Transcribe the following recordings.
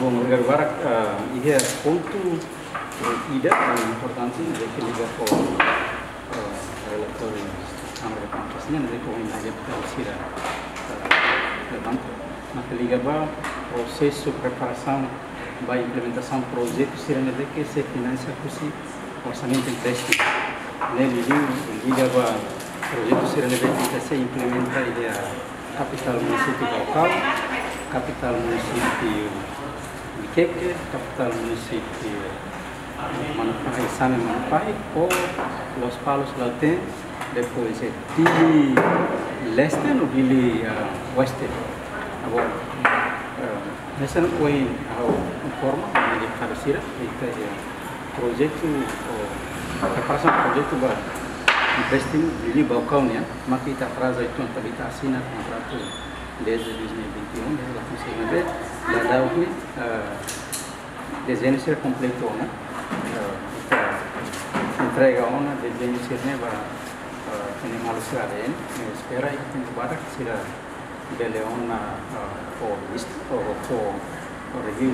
Bom, agora uh, e é ponto ida yang importante de que liga com uh, relatório Contas, né, de como ainda é sira levanta, mas liga para processo preparação para implementação do projeto sira de que se financia com orçamento empréstimo. Nele liga para projeto sira de que se implementa a capital município local, capital município Keke, capital município Manapai, Same Manapai, ou Los Palos Lalten, depois é Dili Leste no Dili uh, Oeste. Agora, uh, essa foi a forma de cabeceira, este é projeto, uh, preparação do projeto para empréstimo Dili Balcão, né? Mas kita atrasa itu kita assina contrato desde 2021, né, lá conseguimos ver, lá dá o que desenho ser completo, né, entrega ona desenho ser né, para nem mal se arrende, né, espera aí que tem que bater que será dele ona o list o o review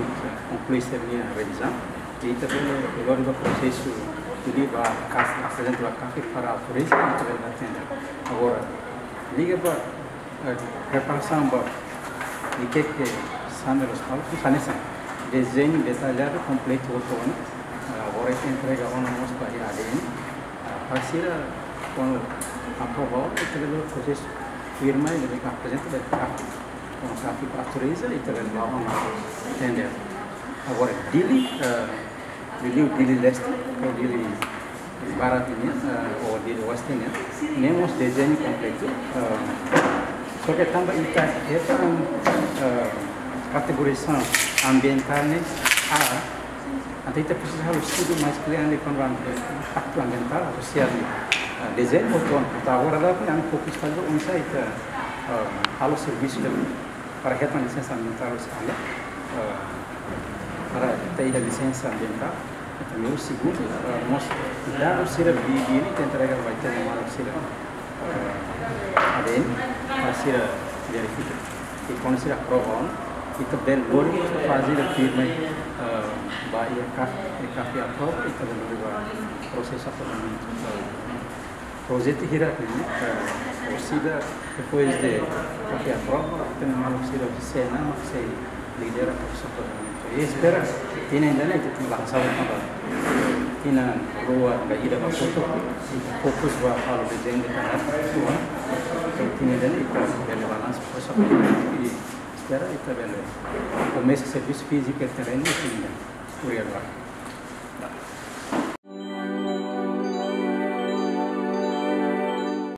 complexo minha revisão e também agora do processo que liga a casa apresenta a café para a polícia que vai atender agora liga para preparação de que é que são os palcos, são desenho detalhado completo o tom, agora é que entrega o nosso variado, para quando aprovado, entrega o processo firma e ele apresenta o carro, com o carro autoriza e entrega eh, o nosso, entendeu? Agora, dele, dele, dele leste, ou dele baratini, ou dele oeste, né? nem os desenho completo eh, está essa categorização ambiental, a. Nanti kita precisa harus studi mais clear com o impacto ambiental associado desenho tuan kita agora lá fokus pada unsur itu. Halo serviço para retorno licença ambiental sekali para ter licença ambiental também o segundo nós dar o ser BB ini que entrega vai ter uma ser ADN financiar the economic program, it then going to fuzzy the treatment uh, by aircraft, aircraft approach, it will processo a process of uh, project here, uh, consider depois de qualquer prova, tem uma oficina oficina, né? que sei, lidera o profissão do E espera, e ainda não é que tem lançado também. Tem na rua da ida para foto fokus va falo de gente da rua tem ainda né para ele balança para o parlamento e espera e também o mês serviço físico e terreno tem ainda